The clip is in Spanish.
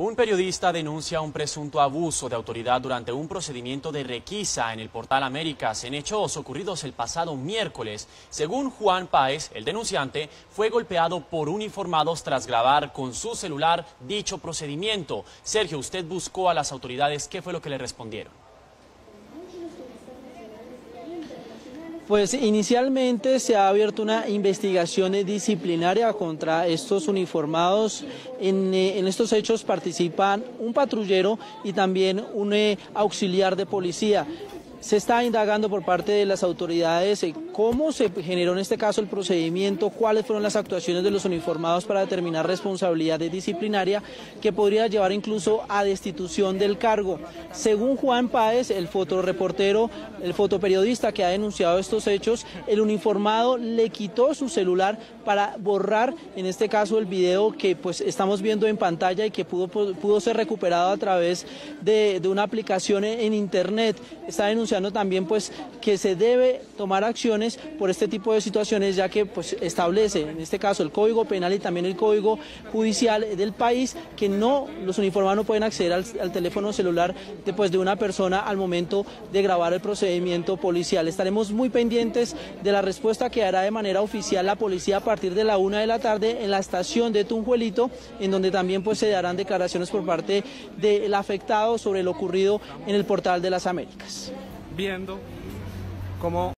Un periodista denuncia un presunto abuso de autoridad durante un procedimiento de requisa en el portal Américas en hechos ocurridos el pasado miércoles. Según Juan Páez, el denunciante fue golpeado por uniformados tras grabar con su celular dicho procedimiento. Sergio, usted buscó a las autoridades, ¿qué fue lo que le respondieron? Pues inicialmente se ha abierto una investigación disciplinaria contra estos uniformados. En, eh, estos hechos participan un patrullero y también un eh, auxiliar de policía. Se está indagando por parte de las autoridades eh, cómo se generó en este caso el procedimiento, cuáles fueron las actuaciones de los uniformados para determinar responsabilidad disciplinaria que podría llevar incluso a destitución del cargo. Según Juan Páez, el fotoreportero, el fotoperiodista que ha denunciado estos hechos, el uniformado le quitó su celular para borrar, en este caso, el video que pues estamos viendo en pantalla y que pudo, pudo ser recuperado a través de, de una aplicación en internet. Está denunciando también pues que se debe tomar acciones por este tipo de situaciones ya que pues establece en este caso el Código Penal y también el Código Judicial del país que no los uniformados no pueden acceder al, teléfono celular después de una persona al momento de grabar el procedimiento policial. Estaremos muy pendientes de la respuesta que hará de manera oficial la policía a partir de la una de la tarde en la estación de Tunjuelito, en donde también pues se darán declaraciones por parte del afectado sobre lo ocurrido en el portal de las Américas viendo cómo